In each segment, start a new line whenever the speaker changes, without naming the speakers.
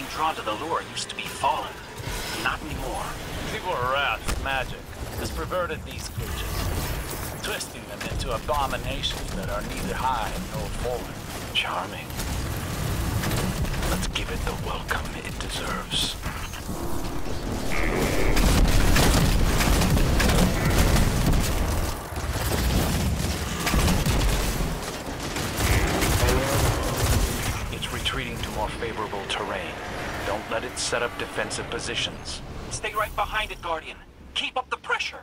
being drawn to the lure used to be fallen. Not anymore.
Xivu Arath's magic has perverted these creatures, twisting them into abominations that are neither Hive nor fallen.
Charming. Let's give it the welcome it deserves. It's retreating to more favorable terrain. Don't let it set up defensive positions. Stay right behind it, Guardian. Keep up the pressure.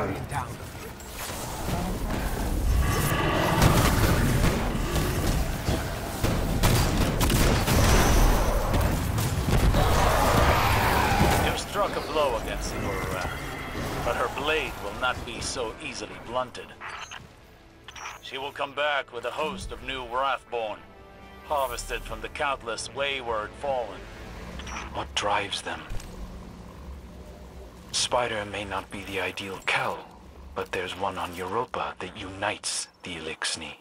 You struck a blow against Xivu Arath, uh, but her blade will not be so easily blunted. She will come back with a host of new Wrathborn, harvested from the countless wayward fallen.
What drives them? Spider may not be the ideal Kel, but there's one on Europa that unites the Eliksni.